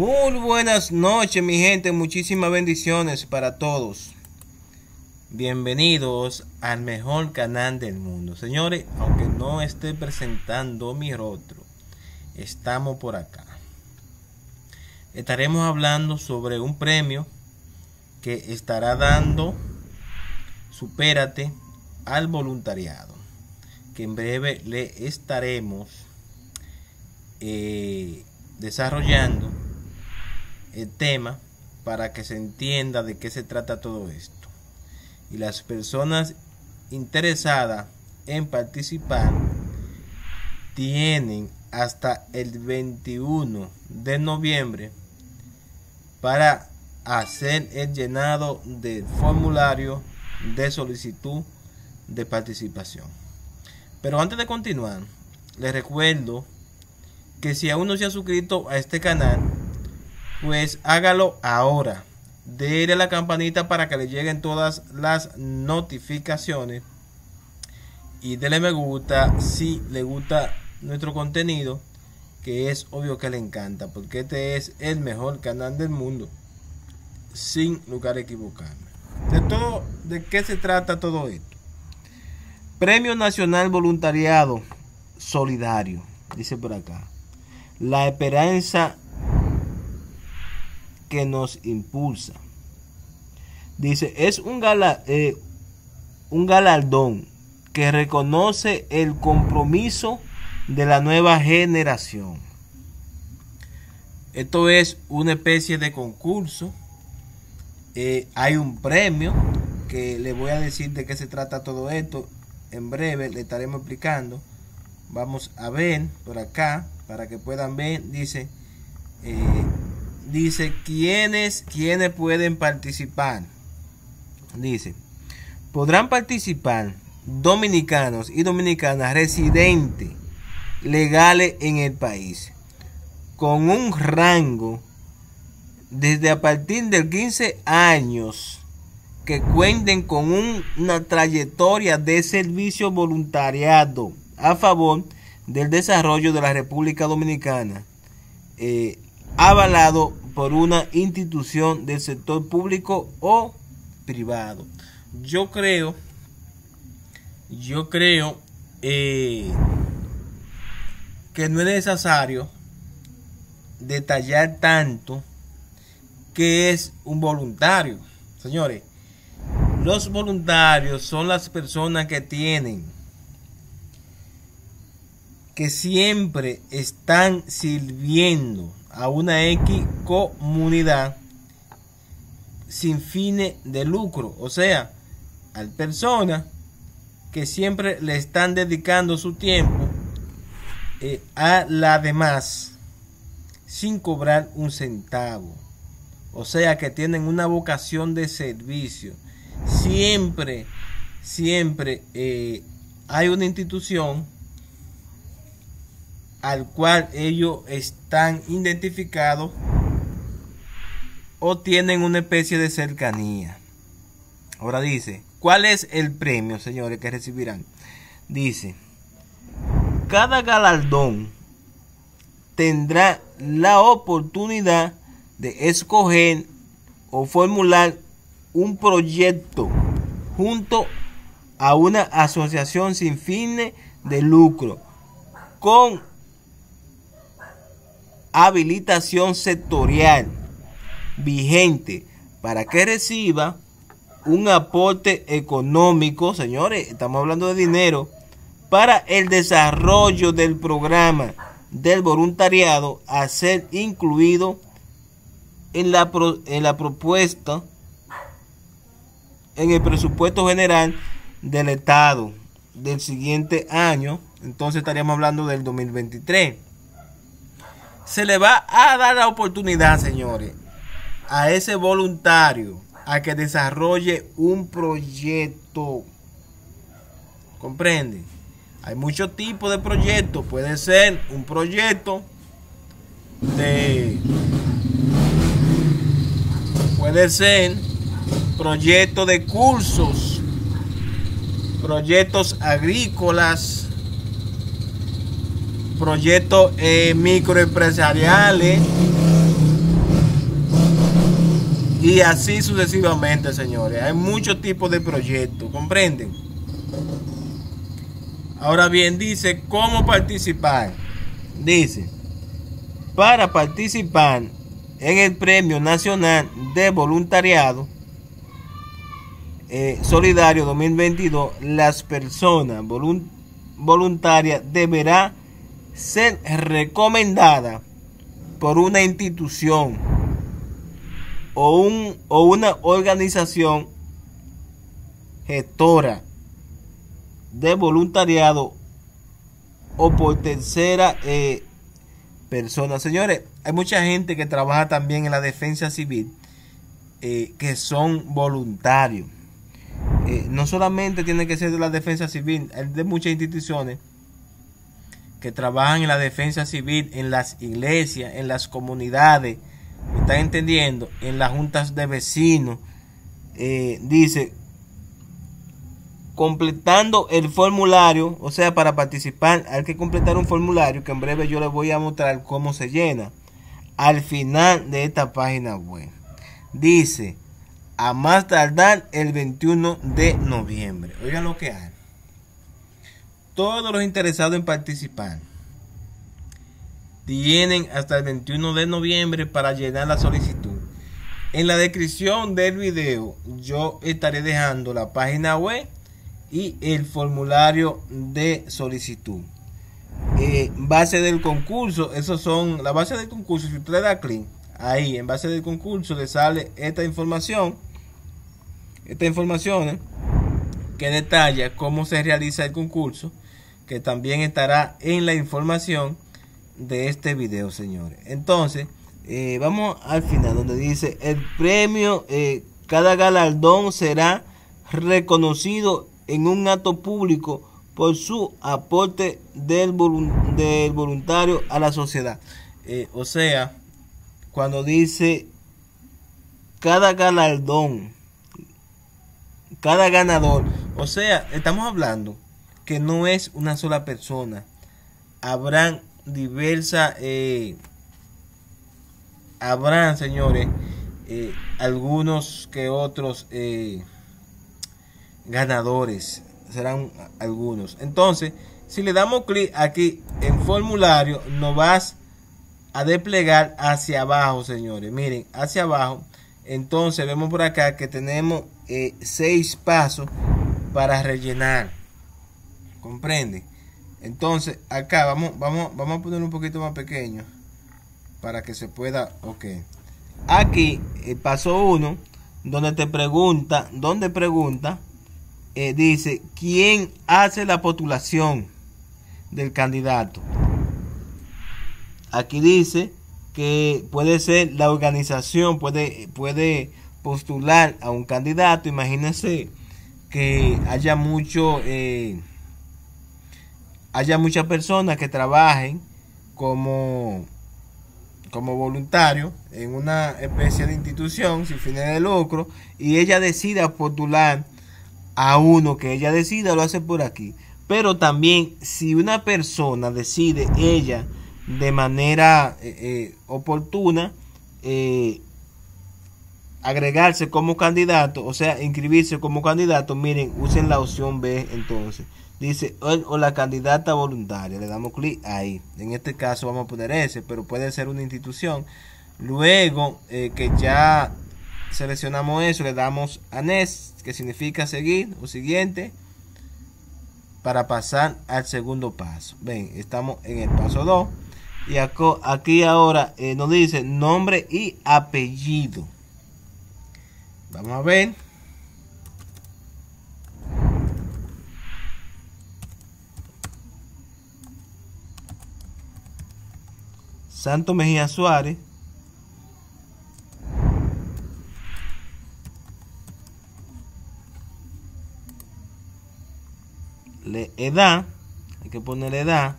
Muy buenas noches, mi gente. Muchísimas bendiciones para todos. Bienvenidos al mejor canal del mundo. Señores, aunque no esté presentando mi rostro, estamos por acá. Estaremos hablando sobre un premio que estará dando Supérate al voluntariado. Que en breve le estaremos eh, desarrollando el tema para que se entienda de qué se trata todo esto. Y las personas interesadas en participar tienen hasta el 21 de noviembre para hacer el llenado del formulario de solicitud de participación. Pero antes de continuar, les recuerdo que si aún no se ha suscrito a este canal, pues hágalo ahora. Dele a la campanita para que le lleguen todas las notificaciones. Y dele me gusta si le gusta nuestro contenido, que es obvio que le encanta, porque este es el mejor canal del mundo, sin lugar a equivocarme. De todo, ¿de qué se trata todo esto? Premio Nacional Voluntariado Solidario, dice por acá. La esperanza que nos impulsa. Dice, es un, gala, eh, un galardón que reconoce el compromiso de la nueva generación. Esto es una especie de concurso. Eh, hay un premio que le voy a decir de qué se trata todo esto. En breve le estaremos explicando. Vamos a ver por acá para que puedan ver. Dice, eh, dice quiénes, quiénes pueden participar. Dice, podrán participar dominicanos y dominicanas residentes legales en el país con un rango desde a partir de 15 años que cuenten con una trayectoria de servicio voluntariado a favor del desarrollo de la República Dominicana, eh, avalado por una institución del sector público o privado. Yo creo, yo creo eh, que no es necesario detallar tanto que es un voluntario. Señores, los voluntarios son las personas que tienen, que siempre están sirviendo a una X comunidad sin fines de lucro. O sea, hay personas que siempre le están dedicando su tiempo eh, a la demás sin cobrar un centavo. O sea que tienen una vocación de servicio. Siempre, siempre eh, hay una institución al cual ellos están identificados o tienen una especie de cercanía. Ahora dice, ¿cuál es el premio, señores, que recibirán? Dice, cada galardón tendrá la oportunidad de escoger o formular un proyecto junto a una asociación sin fines de lucro con habilitación sectorial vigente para que reciba un aporte económico, señores, estamos hablando de dinero, para el desarrollo del programa del voluntariado a ser incluido en la, en la propuesta, en el presupuesto general del Estado del siguiente año, entonces estaríamos hablando del 2023. Se le va a dar la oportunidad, señores, a ese voluntario a que desarrolle un proyecto. ¿Comprende? Hay muchos tipos de proyectos. Puede ser un proyecto de... Puede ser proyecto de cursos, proyectos agrícolas, proyectos eh, microempresariales Y así sucesivamente, señores. Hay muchos tipos de proyectos, ¿comprenden? Ahora bien, dice, ¿cómo participar? Dice, para participar en el Premio Nacional de Voluntariado eh, Solidario 2022, las personas voluntarias deberán ser recomendadas por una institución o, un, o una organización gestora de voluntariado o por tercera eh, persona. Señores, hay mucha gente que trabaja también en la defensa civil eh, que son voluntarios. Eh, no solamente tiene que ser de la defensa civil, hay de muchas instituciones que trabajan en la defensa civil, en las iglesias, en las comunidades, ¿me están entendiendo? En las juntas de vecinos. dice, completando el formulario, o sea, para participar hay que completar un formulario que en breve yo les voy a mostrar cómo se llena. Al final de esta página web dice, a más tardar el 21 de noviembre. Oigan lo que hay. Todos los interesados en participar tienen hasta el 21 de noviembre para llenar la solicitud. En la descripción del video yo estaré dejando la página web y el formulario de solicitud. Eh, base del concurso, esos son la base del concurso. Si usted da clic ahí, en base del concurso, le sale esta información. Esta información que detalla cómo se realiza el concurso, que también estará en la información de este video, señores. Entonces, eh, vamos al final, donde dice el premio, cada galardón será reconocido en un acto público por su aporte del, del voluntario a la sociedad. Eh, o sea, cuando dice cada galardón, cada ganador, o sea, estamos hablando que no es una sola persona. Habrán diversas, eh, habrán, señores, eh, algunos que otros eh, ganadores. Serán algunos. Entonces, si le damos clic aquí en formulario, nos vas a desplegar hacia abajo, señores. Miren, hacia abajo. Entonces, vemos por acá que tenemos eh, seis pasos para rellenar. ¿Comprende? Entonces, acá vamos, vamos, vamos a poner un poquito más pequeño para que se pueda. Ok. Aquí, el paso 1, donde te pregunta, donde pregunta eh, dice, ¿quién hace la postulación del candidato? Aquí dice que puede ser la organización, puede, puede postular a un candidato. Imagínense que haya mucho, eh, haya muchas personas que trabajen como, como voluntario en una especie de institución sin fines de lucro y ella decida postular a uno que ella decida, lo hace por aquí. Pero también si una persona decide ella de manera eh, eh, oportuna eh, agregarse como candidato, o sea, inscribirse como candidato, miren, usen la opción B entonces. Dice, o, la candidata voluntaria, le damos clic ahí. En este caso vamos a poner ese, pero puede ser una institución. Luego que ya seleccionamos eso, le damos a next, que significa seguir o siguiente, para pasar al segundo paso. Ven, estamos en el paso 2. Y aquí ahora eh, nos dice nombre y apellido. Vamos a ver. Santo Mejía Suárez. le edad, hay que ponerle edad.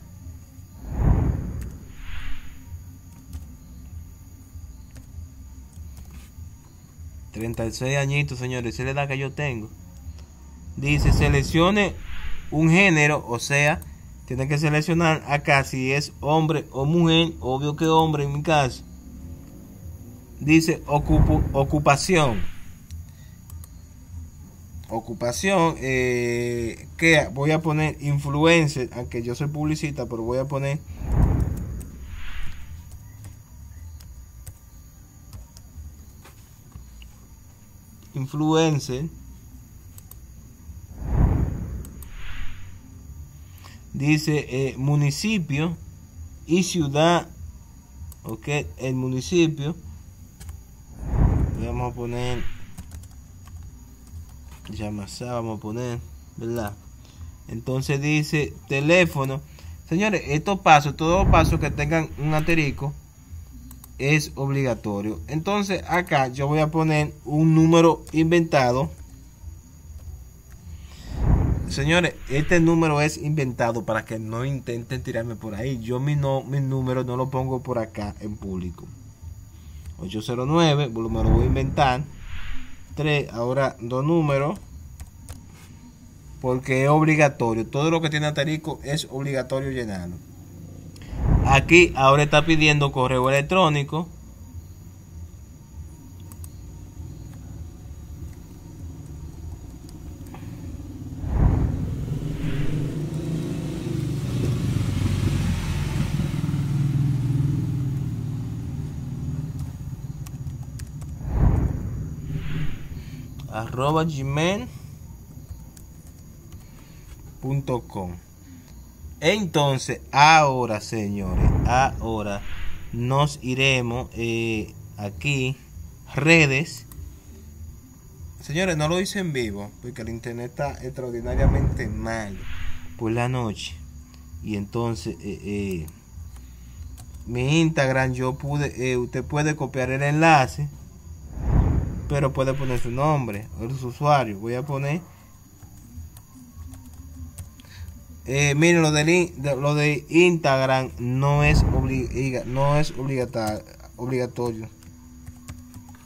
...36 añitos, señores... ...esa es la edad que yo tengo... ...dice seleccione... ...un género... ...o sea... ...tiene que seleccionar acá... ...si es hombre o mujer... ...obvio que hombre en mi caso... dice ocupación. Ocupación, eh, que voy a poner influencer, aunque yo soy publicista, pero voy a poner influencer. Dice eh, municipio y ciudad. Ok, el municipio. Vamos a poner. Yamasá, vamos a poner. ¿Verdad? Entonces dice teléfono. Señores, estos pasos, todos los pasos que tengan un asterisco es obligatorio. Entonces acá yo voy a poner un número inventado. Señores, este número es inventado para que no intenten tirarme por ahí. Yo mi, no, mi número no lo pongo por acá en público. 809, me lo voy a inventar. 3, ahora dos números. Porque es obligatorio. Todo lo que tiene asterisco es obligatorio llenarlo. Aquí ahora está pidiendo correo electrónico. arroba gmail.com entonces, ahora, señores, ahora nos iremos eh, aquí, redes. Señores, no lo hice en vivo, porque el internet está extraordinariamente mal por la noche. Y entonces, eh, eh, mi Instagram, yo pude, usted puede copiar el enlace, pero puede poner su nombre o su usuario. Voy a poner Eh, miren, lo de, lo de Instagram no es, no es obligatorio.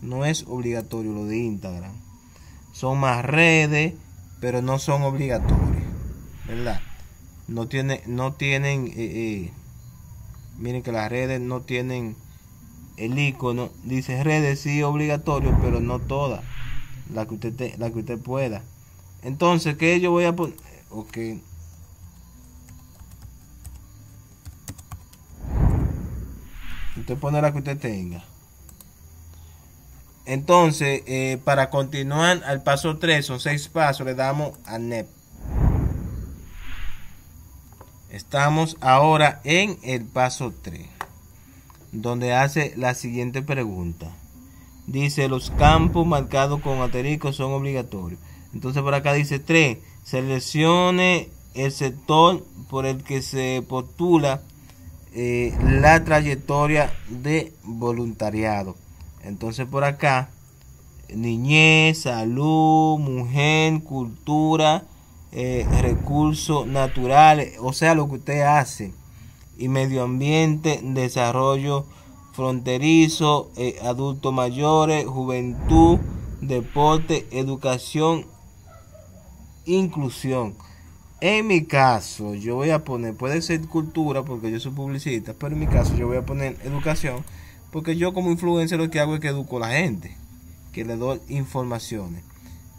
No es obligatorio lo de Instagram. Son más redes, pero no son obligatorias. ¿Verdad? No, tiene, no tienen... Eh, eh, miren que las redes no tienen el icono. Dice redes sí obligatorio, pero no todas. La que usted, la que usted pueda. Entonces, ¿qué yo voy a poner? Ok. Usted pone la que usted tenga. Entonces, eh, para continuar al paso 3, son 6 pasos, le damos a NEP. Estamos ahora en el paso 3, donde hace la siguiente pregunta. Dice, los campos marcados con asterisco son obligatorios. Entonces por acá dice 3, seleccione el sector por el que se postula eh, la trayectoria de voluntariado. Entonces por acá, niñez, salud, mujer, cultura, eh, recursos naturales, o sea, lo que usted hace, y medio ambiente, desarrollo fronterizo, eh, adultos mayores, juventud, deporte, educación, inclusión. En mi caso, yo voy a poner, puede ser cultura porque yo soy publicista, pero en mi caso yo voy a poner educación porque yo como influencer lo que hago es que educo a la gente, que le doy informaciones.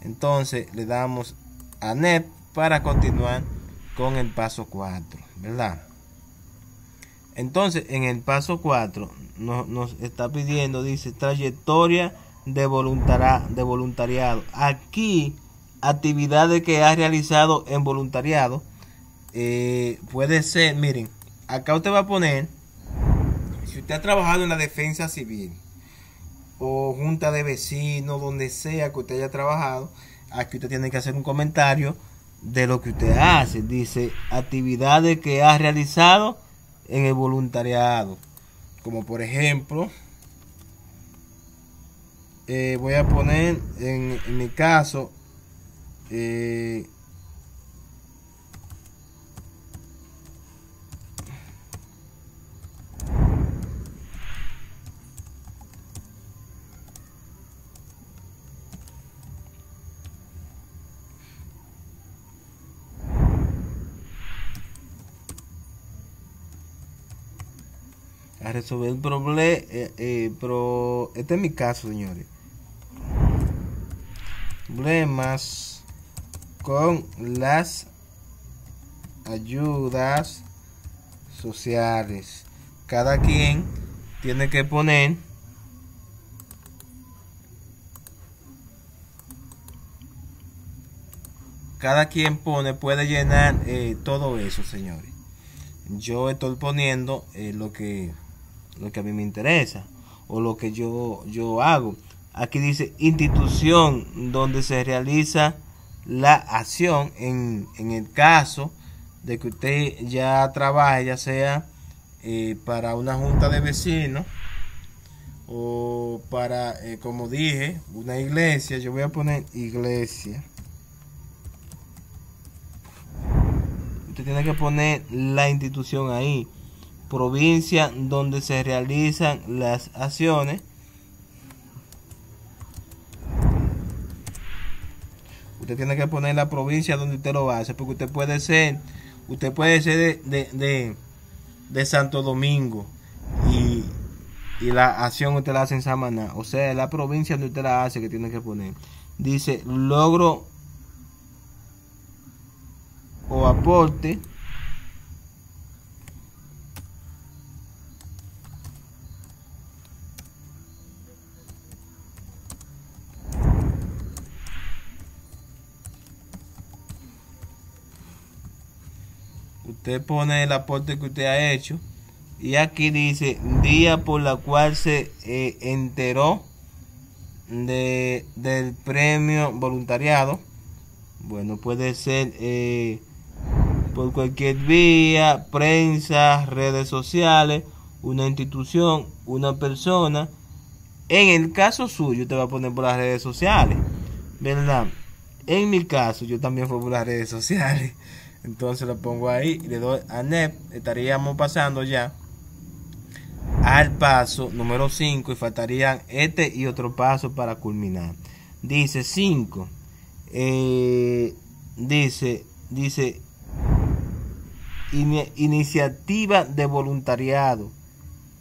Entonces le damos a NET para continuar con el paso 4, ¿verdad? Entonces en el paso 4 nos, nos está pidiendo, dice, trayectoria de, de voluntariado. Aquí actividades que ha realizado en voluntariado. Eh, puede ser, miren, acá usted va a poner, si usted ha trabajado en la defensa civil o junta de vecinos, donde sea que usted haya trabajado, aquí usted tiene que hacer un comentario de lo que usted hace. Dice, actividades que ha realizado en el voluntariado. Como por ejemplo, eh, voy a poner en mi caso eh, a resolver el problema. Eh, eh, pero este es mi caso, señores. Problemas con las ayudas sociales. Cada quien tiene que poner cada quien pone puede llenar eh, todo eso señores yo estoy poniendo eh, lo que lo que a mí me interesa o lo que yo yo hago aquí dice institución donde se realiza la acción en, en el caso de que usted ya trabaje ya sea eh, para una junta de vecinos o para como dije una iglesia yo voy a poner iglesia tiene que poner la institución ahí. Provincia donde se realizan las acciones. Usted tiene que poner la provincia donde usted lo hace, porque usted puede ser, usted puede ser de, de, Santo Domingo y, y, la acción usted la hace en Samaná. O sea, la provincia donde usted la hace que tiene que poner. Dice, logro o aporte usted pone el aporte que usted ha hecho y aquí dice día por la cual se eh, enteró de, del premio voluntariado bueno puede ser eh, por cualquier vía, prensa, redes sociales, una institución, una persona. En el caso suyo, te va a poner por las redes sociales, ¿verdad? En mi caso, yo también fui por las redes sociales. Entonces lo pongo ahí le doy a NEP. Estaríamos pasando ya al paso número 5 y faltarían este y otro paso para culminar. Dice 5. Eh, dice, dice iniciativa de voluntariado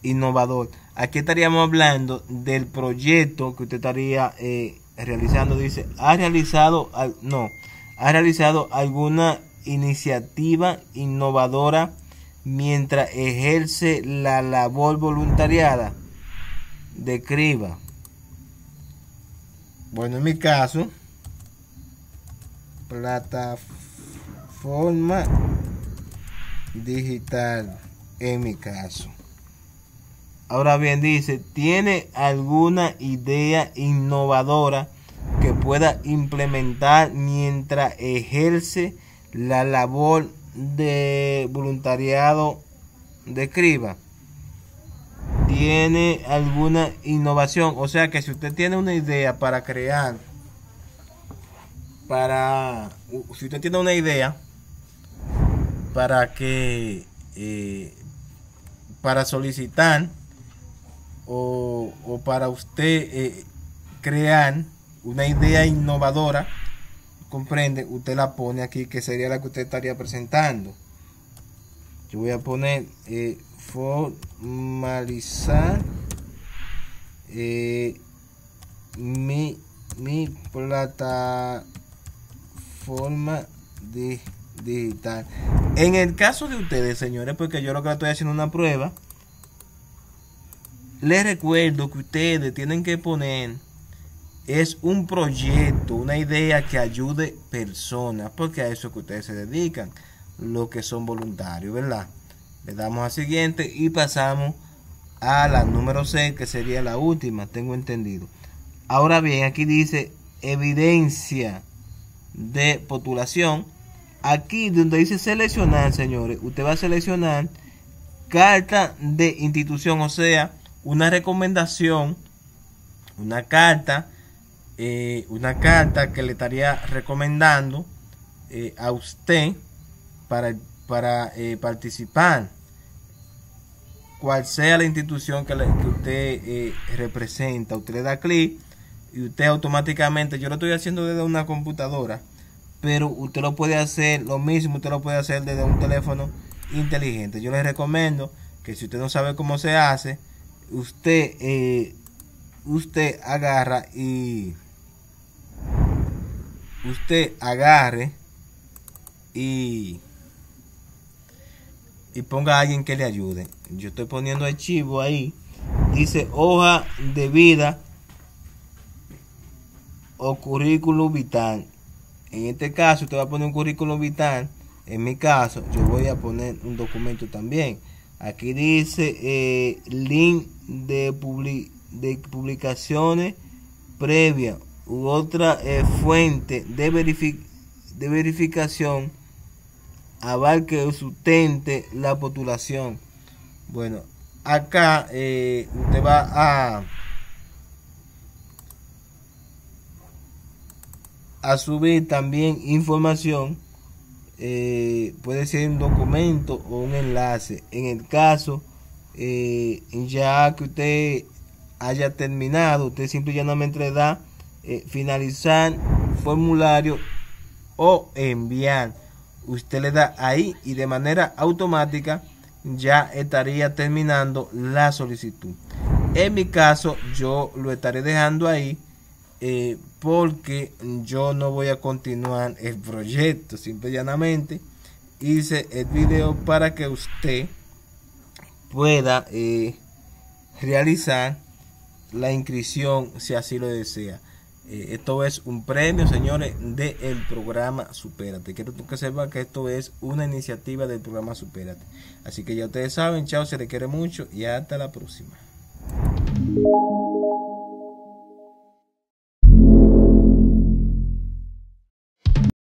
innovador. Aquí estaríamos hablando del proyecto que usted estaría eh, realizando. Dice, ha realizado, no, ha realizado alguna iniciativa innovadora mientras ejerce la labor voluntariada. Describa. Bueno, en mi caso, plataforma digital en mi caso. Ahora bien, dice, ¿tiene alguna idea innovadora que pueda implementar mientras ejerce la labor de voluntariado de escriba? ¿Tiene alguna innovación? O sea que si usted tiene una idea para crear, para, si usted tiene una idea, para que eh, para solicitar o, para usted eh, crear una idea innovadora comprende usted la pone aquí que sería la que usted estaría presentando yo voy a poner eh, formalizar mi, mi plataforma digital. En el caso de ustedes, señores, porque yo lo que estoy haciendo una prueba, les recuerdo que ustedes tienen que poner es un proyecto, una idea que ayude personas, porque a eso que ustedes se dedican, lo que son voluntarios, ¿verdad? Le damos a siguiente y pasamos a la número 6, que sería la última, tengo entendido. Ahora bien, aquí dice evidencia de postulación Aquí donde dice seleccionar, señores, usted va a seleccionar carta de institución, o sea, una recomendación, una carta, eh, una carta que le estaría recomendando eh, a usted para, para eh, participar, cual sea la institución que, que usted representa. Usted le da clic y usted automáticamente, yo lo estoy haciendo desde una computadora pero usted lo puede hacer lo mismo, usted lo puede hacer desde un teléfono inteligente. Yo les recomiendo que si usted no sabe cómo se hace, usted, usted agarra y usted agarre y y ponga a alguien que le ayude. Yo estoy poniendo archivo ahí. Dice hoja de vida o currículum vital. En este caso, usted va a poner un currículum vital. En mi caso, yo voy a poner un documento también. Aquí dice eh, link de, de publicaciones previa u otra eh, fuente de, de verificación abarque o sustente la postulación. Bueno, acá eh, usted va a a subir también información eh, puede ser un documento o un enlace en el caso eh, ya que usted haya terminado usted simplemente le da finalizar formulario o enviar usted le da ahí y de manera automática ya estaría terminando la solicitud. En mi caso yo lo estaré dejando ahí eh, porque yo no voy a continuar el proyecto. Simple y llanamente hice el video para que usted pueda eh, realizar la inscripción si así lo desea. Eh, esto es un premio, señores, del programa Supérate. Quiero que sepan que esto es una iniciativa del programa Supérate. Así que ya ustedes saben, chao, se les quiere mucho y hasta la próxima.